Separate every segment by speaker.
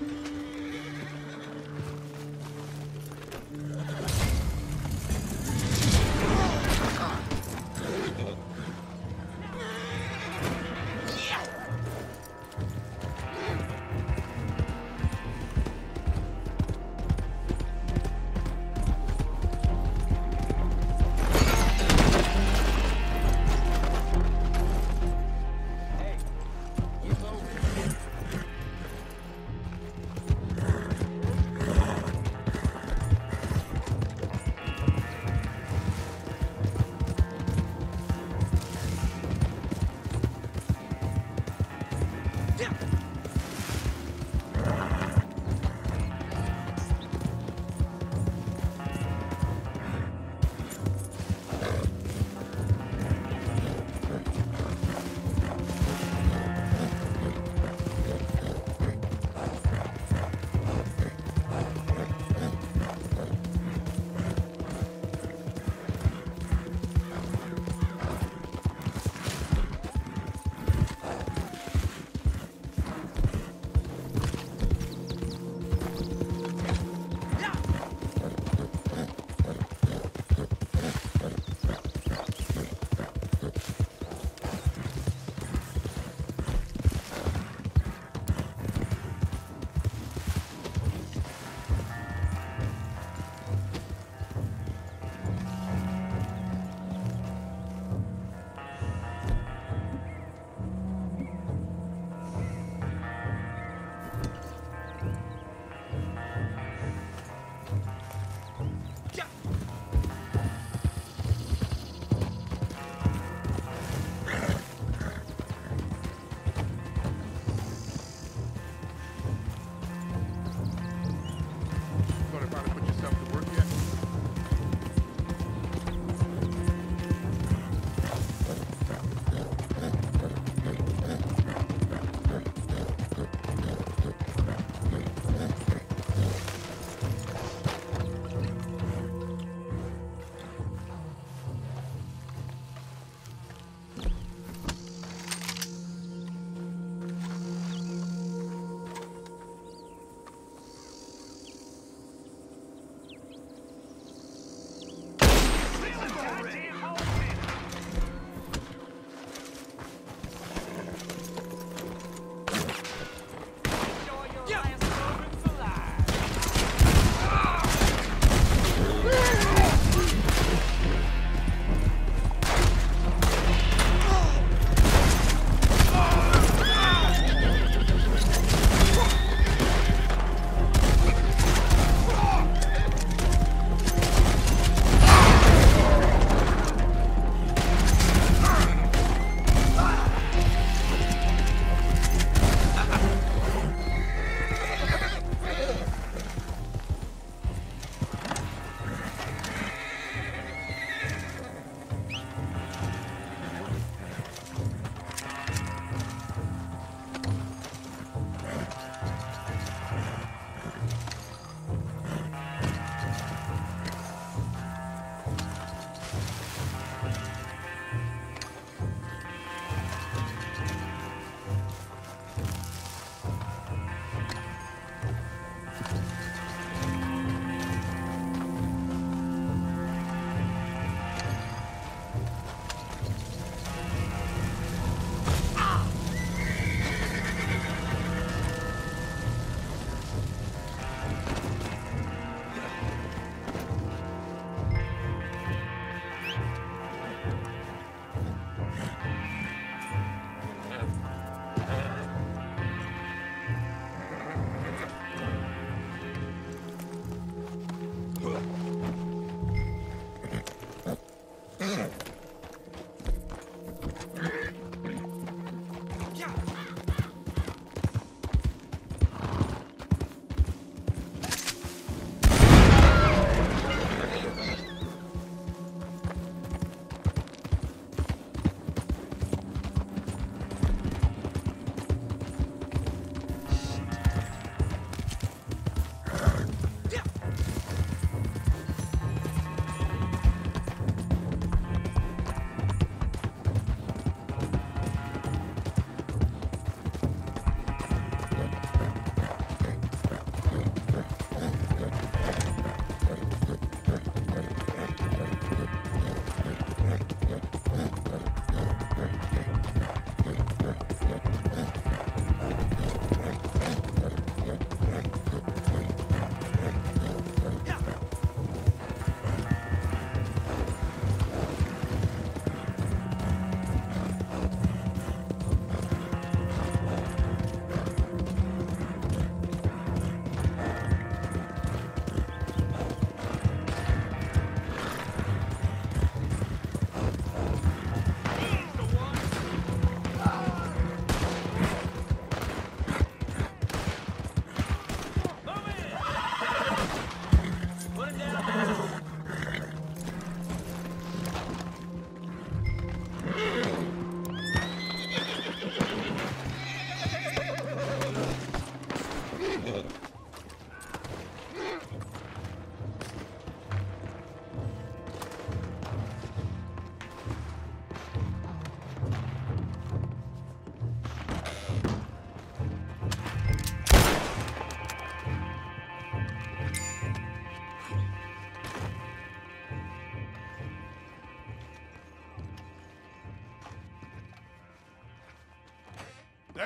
Speaker 1: へえ。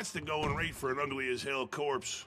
Speaker 1: That's the going rate for an ugly as hell corpse.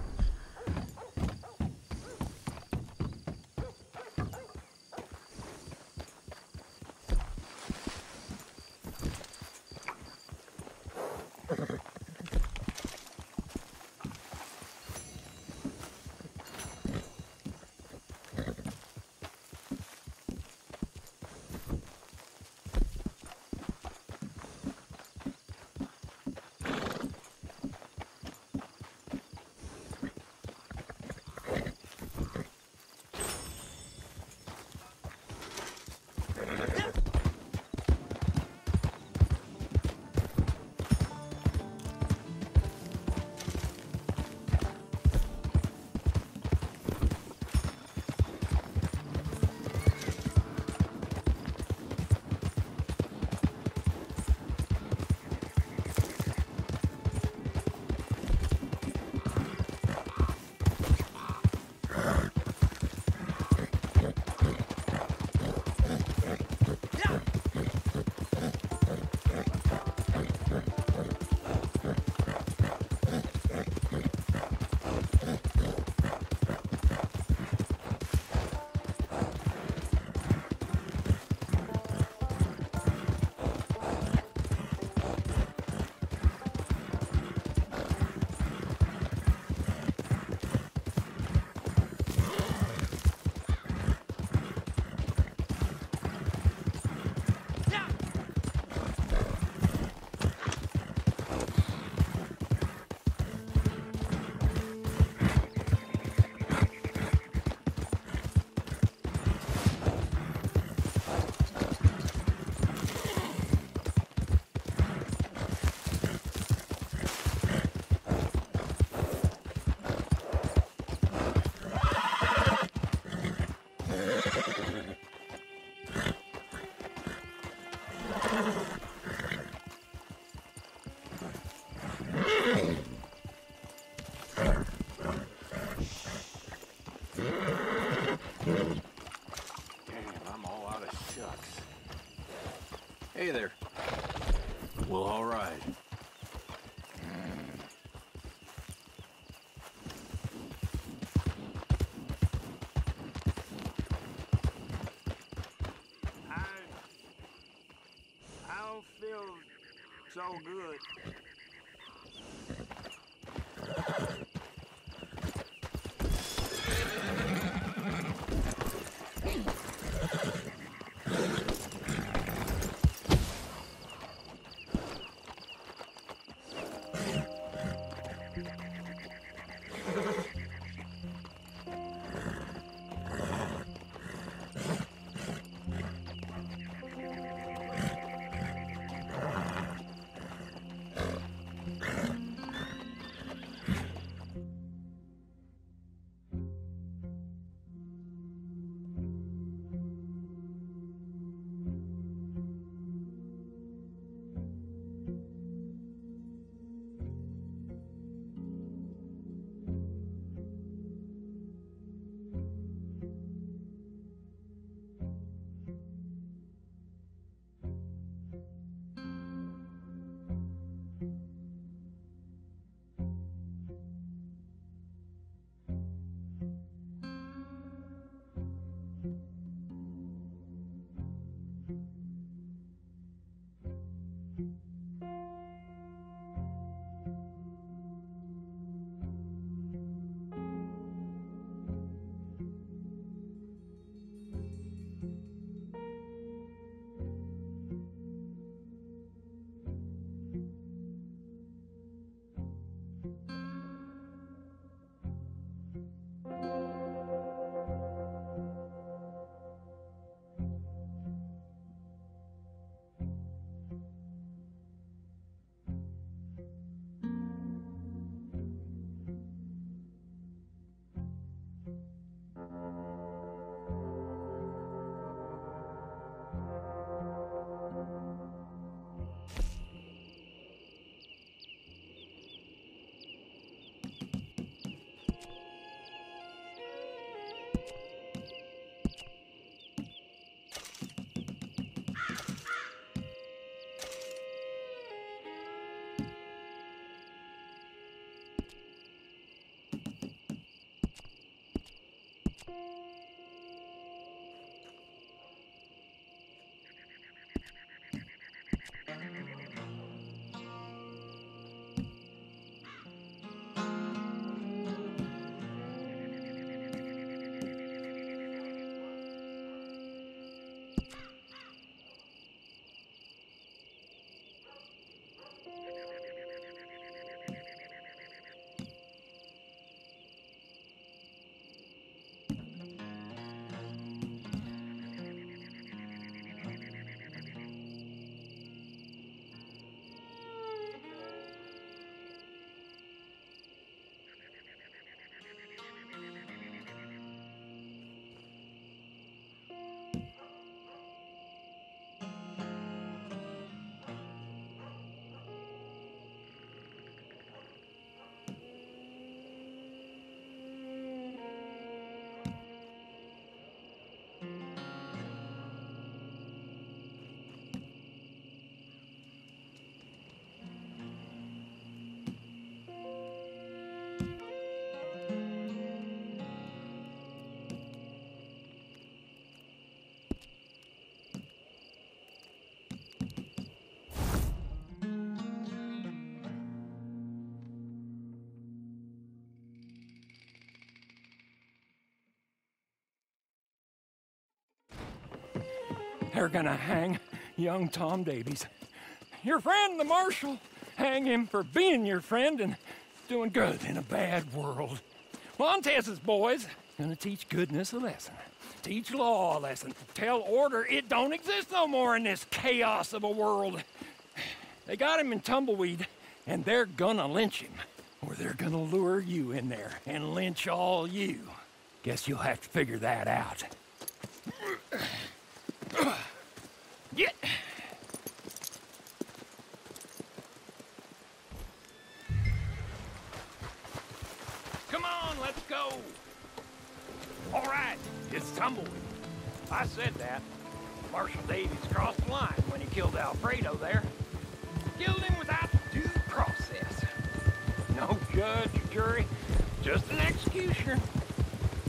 Speaker 2: so good.
Speaker 3: They're gonna hang young Tom Davies. Your friend, the Marshal. Hang him for being your friend and doing good in a bad world. Montez's boys gonna teach goodness a lesson. Teach law a lesson. Tell order it don't exist no more in this chaos of a world. They got him in Tumbleweed, and they're gonna lynch him. Or they're gonna lure you in there and lynch all you. Guess you'll have to figure that out. Jury, just an executioner.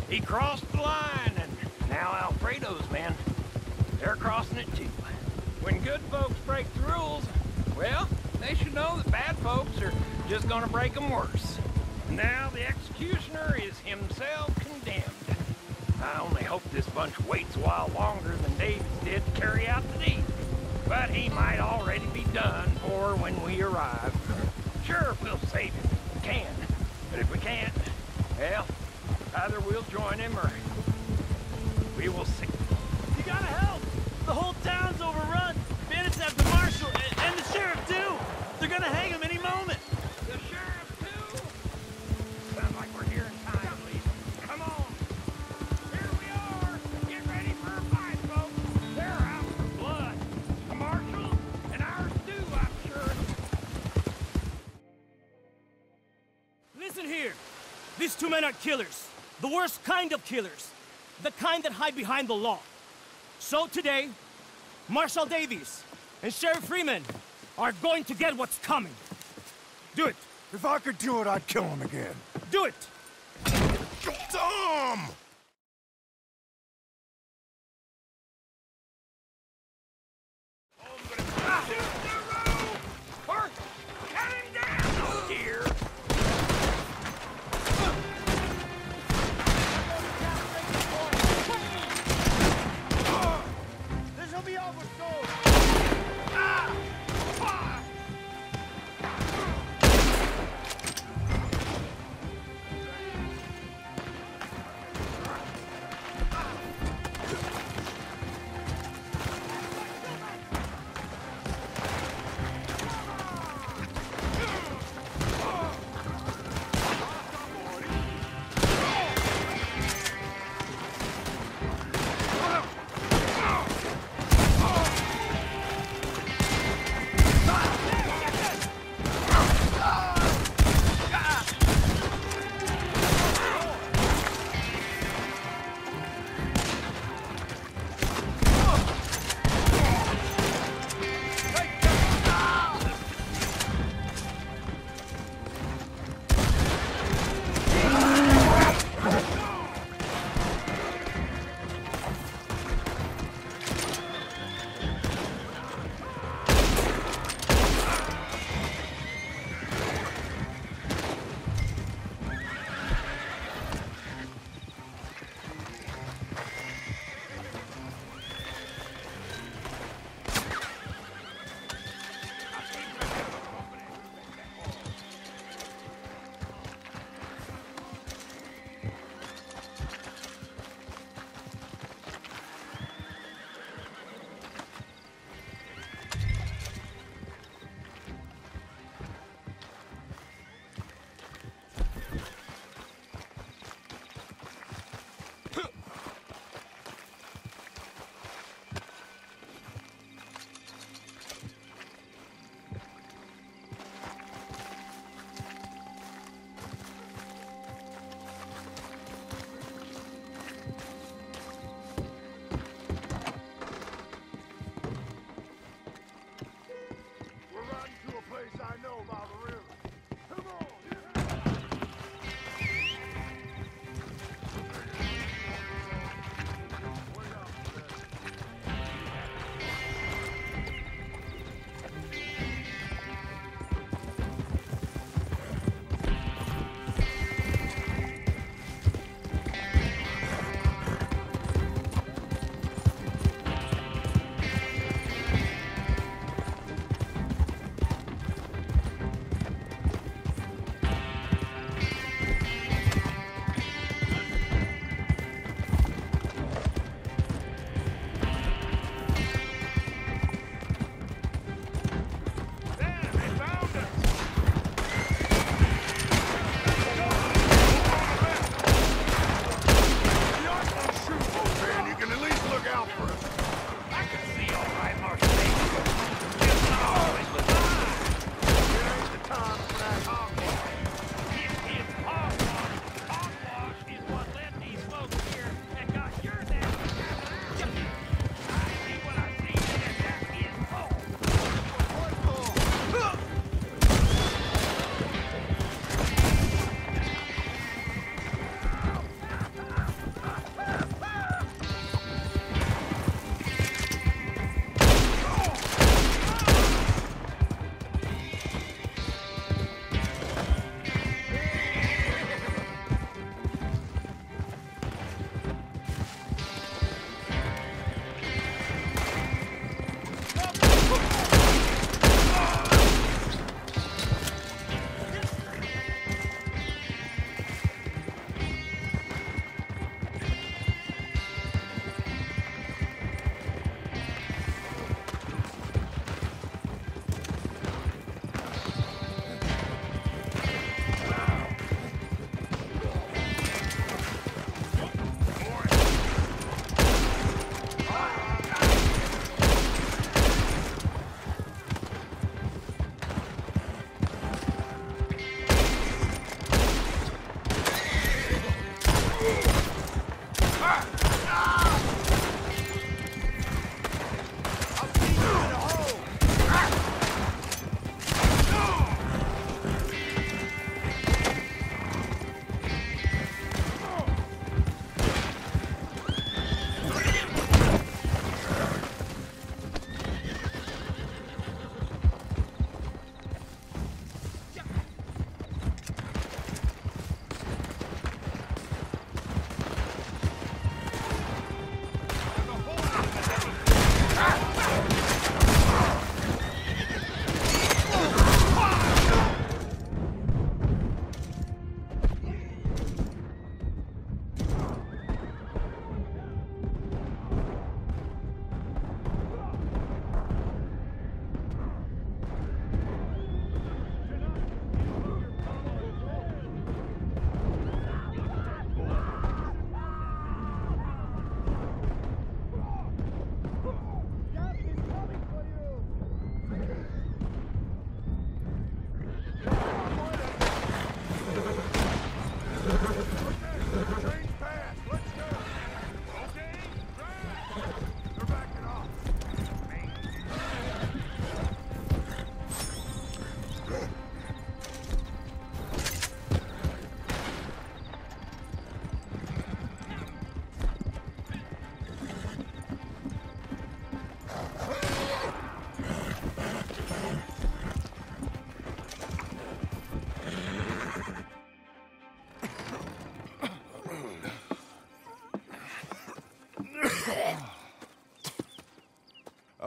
Speaker 3: He crossed the line, and now Alfredo's men, they're crossing it too. When good folks break the rules, well, they should know that bad folks are just gonna break them worse. Now the executioner is himself condemned. I only hope this bunch waits a while longer than Davies did to carry out the deed. But he might already be done for when we arrive. Sure, we'll save him if we can. But if we can't, well, either we'll join him or we will see.
Speaker 4: You gotta help! The whole town's overrun! Bandits have the marshal and, and the sheriff too! They're gonna hang him killers. The worst kind of killers. The kind that hide behind the law. So today, Marshal Davies and Sheriff Freeman are going to get what's coming. Do it!
Speaker 5: If I could do it, I'd kill him again.
Speaker 4: Do it!
Speaker 5: Tom!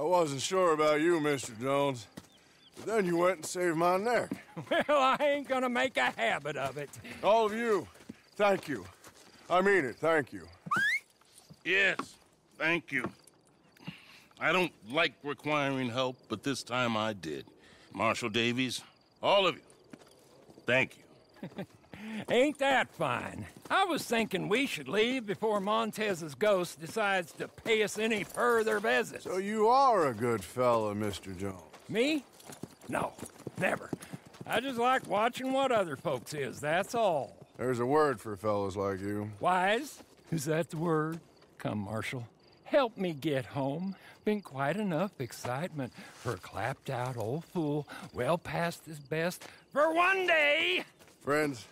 Speaker 5: Wasn't sure about you, Mr. Jones. But then you went and saved my neck.
Speaker 3: Well, I ain't gonna make a habit of it.
Speaker 5: All of you, thank you. I mean it, thank you.
Speaker 6: Yes, thank you. I don't like requiring help, but this time I did. Marshal Davies, all of you, thank you.
Speaker 3: Ain't that fine? I was thinking we should leave before Montez's ghost decides to pay us any further visits.
Speaker 5: So you are a good fella, Mr. Jones.
Speaker 3: Me? No, never. I just like watching what other folks is, that's all.
Speaker 5: There's a word for fellas like you.
Speaker 3: Wise? Is that the word? Come, Marshal. Help me get home. Been quite enough excitement for a clapped out old fool well past his best for one day.
Speaker 5: Friends,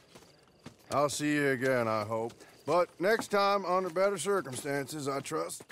Speaker 5: I'll see you again, I hope. But next time, under better circumstances, I trust.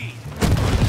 Speaker 2: Gonna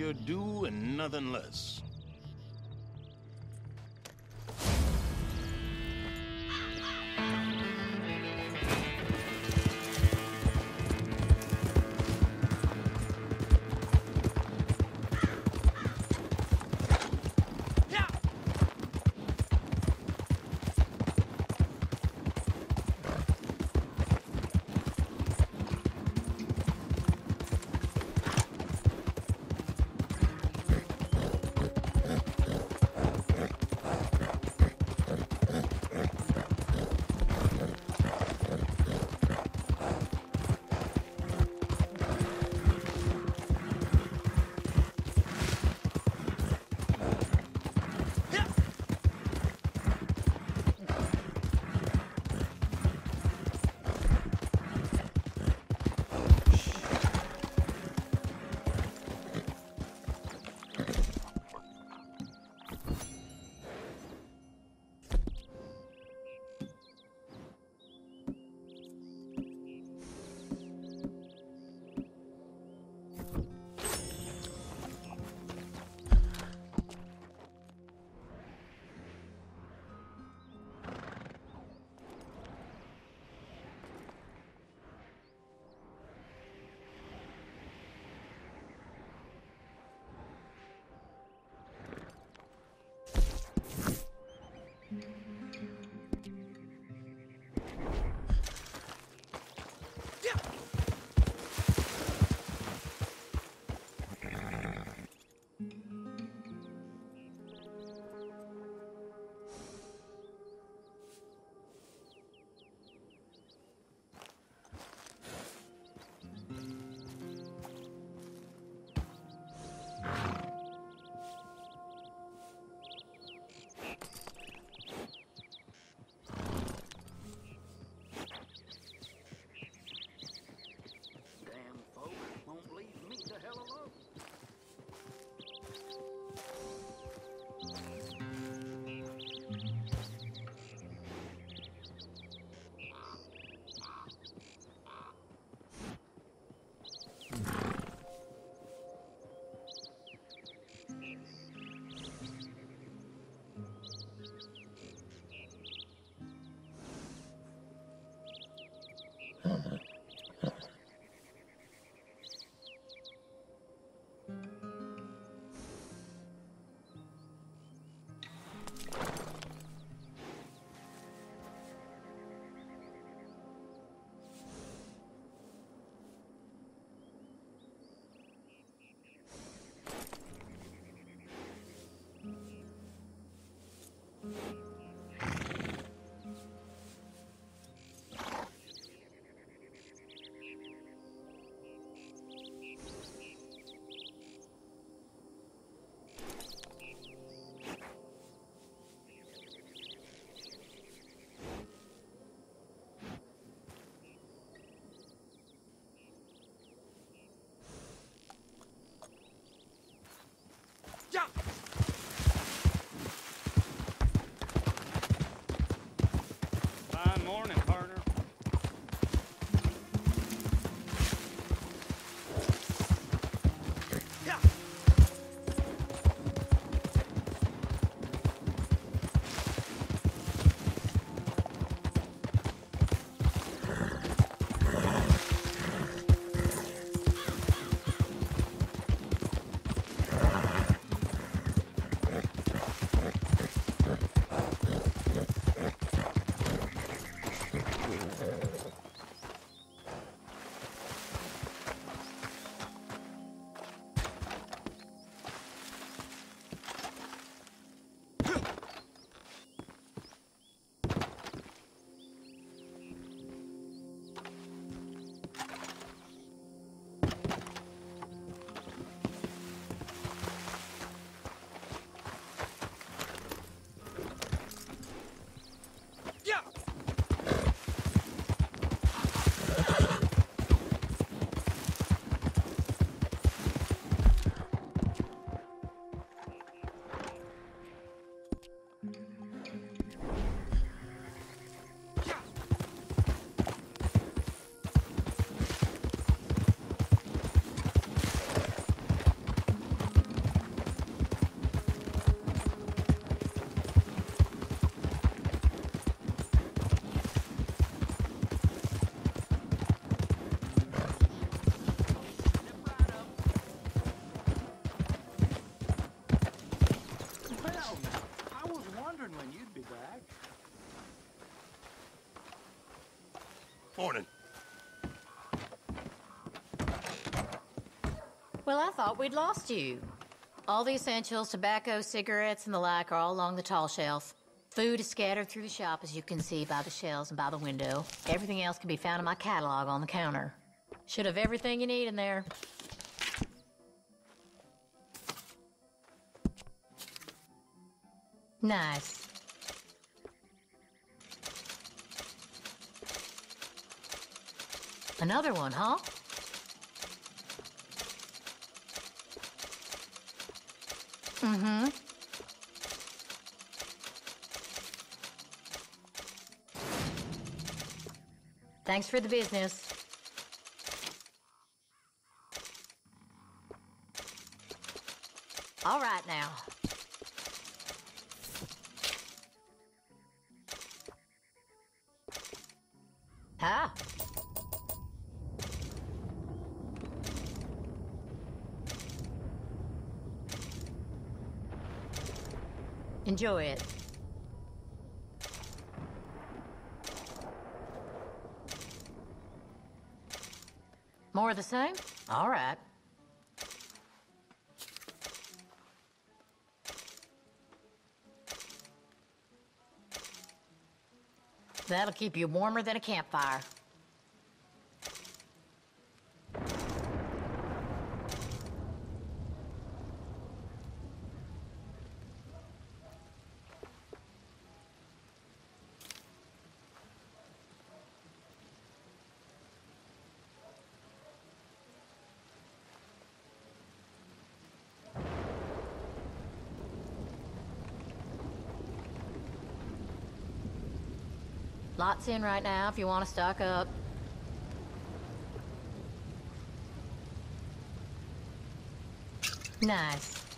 Speaker 6: your due and nothing less. morning.
Speaker 7: I thought we'd lost you. All the essentials, tobacco, cigarettes, and the like are all along the tall shelf. Food is scattered through the shop, as you can see by the shelves and by the window. Everything else can be found in my catalog on the counter. Should have everything you need in there. Nice. Another one, huh? Mm-hmm. Thanks for the business. All right now. Enjoy it. More of the same? All right. That'll keep you warmer than a campfire. Lots in right now if you want to stock up. Nice.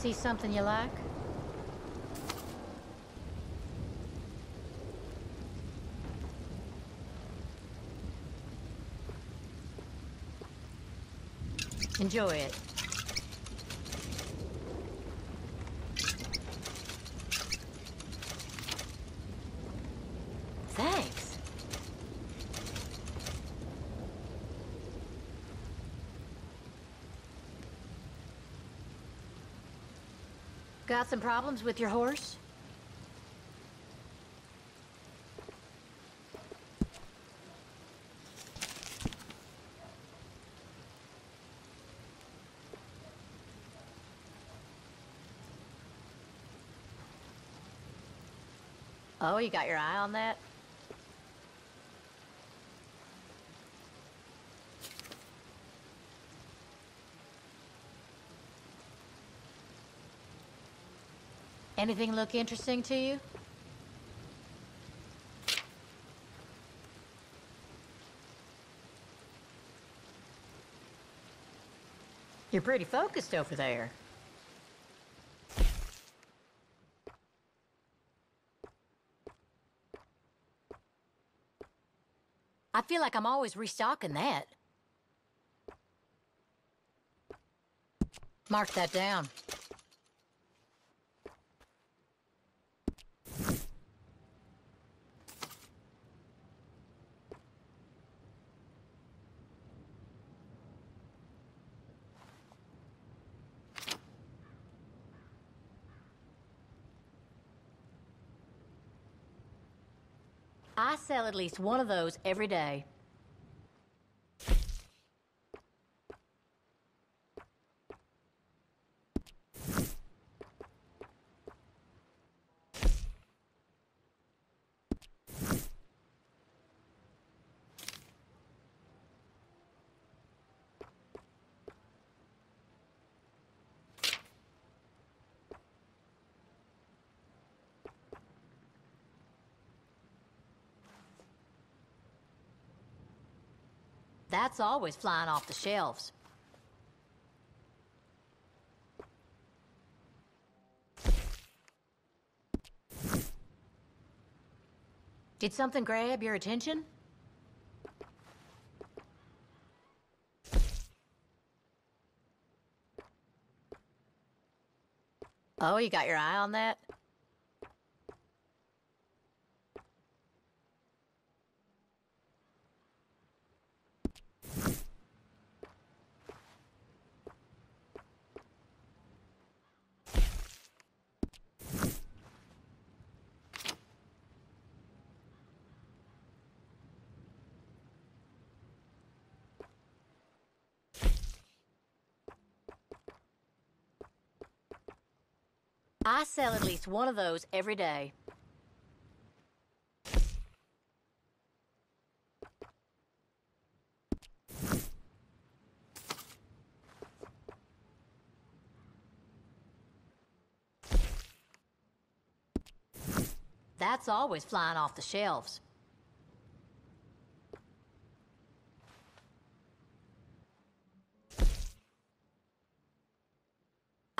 Speaker 7: See something you like? Enjoy it. Thanks. Got some problems with your horse? Oh, you got your eye on that? Anything look interesting to you? You're pretty focused over there. I feel like I'm always restocking that. Mark that down. I sell at least one of those every day. That's always flying off the shelves. Did something grab your attention? Oh, you got your eye on that? I sell at least one of those every day. That's always flying off the shelves.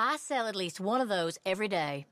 Speaker 7: I sell at least one of those every day.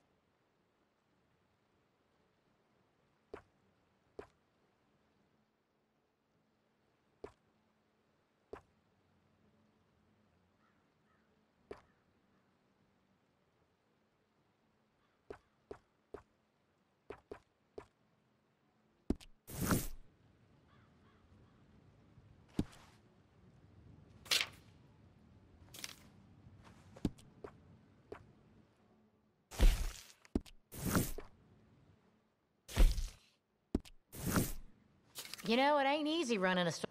Speaker 7: You know, it ain't easy running a store.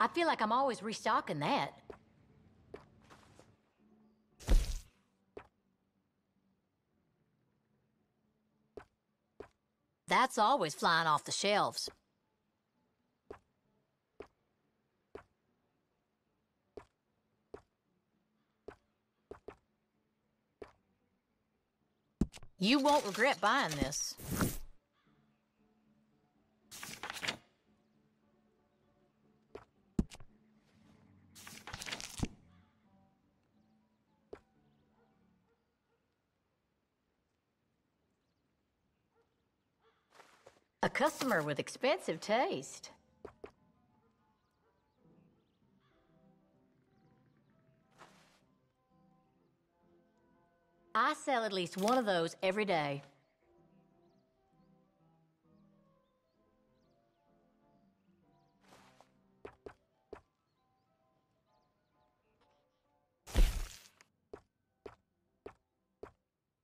Speaker 7: I feel like I'm always restocking that. That's always flying off the shelves. You won't regret buying this. A customer with expensive taste. Sell at least one of those every day.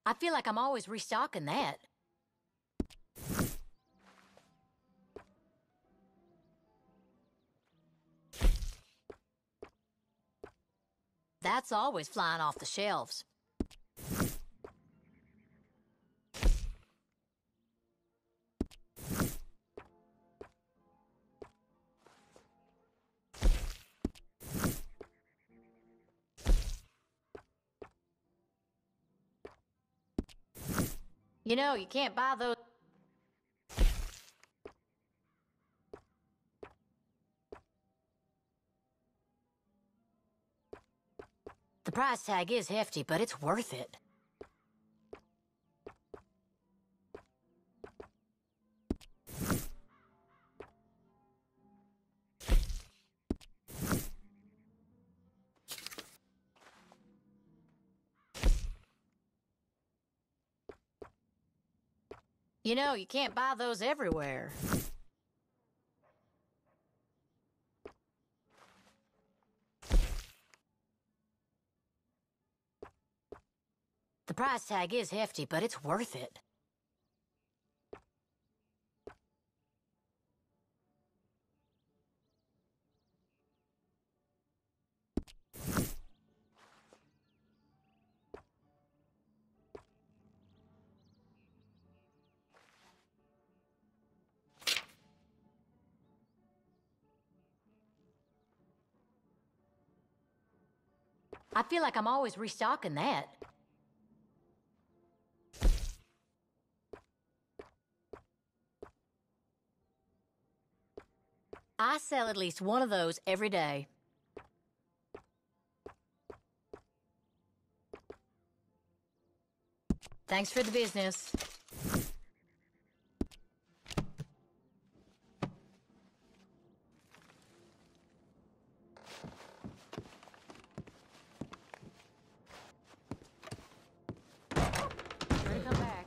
Speaker 7: I feel like I'm always restocking that. That's always flying off the shelves. You know, you can't buy those. The price tag is hefty, but it's worth it. You know, you can't buy those everywhere. The price tag is hefty, but it's worth it. Feel like I'm always restocking that. I sell at least one of those every day. Thanks for the business. Sure to come back.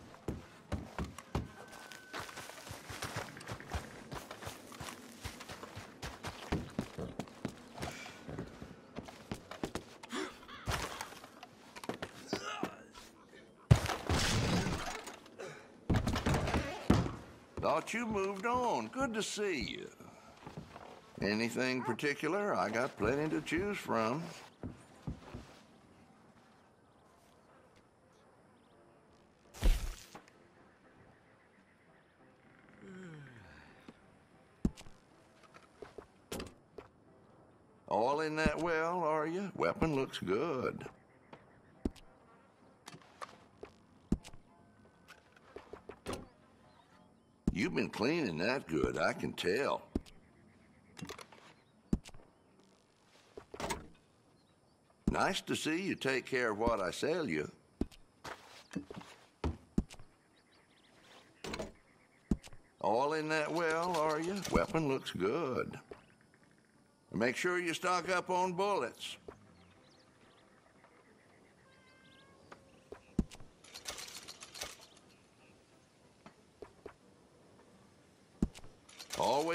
Speaker 8: Thought you moved on. Good to see you. Anything particular? I got plenty to choose from. All in that well, are you? Weapon looks good. You've been cleaning that good, I can tell. Nice to see you take care of what I sell you. All in that well, are you? Weapon looks good. Make sure you stock up on bullets.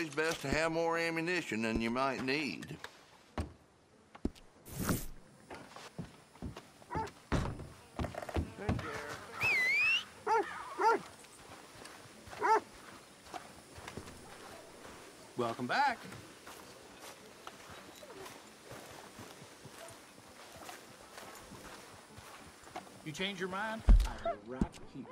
Speaker 8: Always best to have more ammunition than you might need.
Speaker 2: Welcome back. You change your mind? I'll be right here.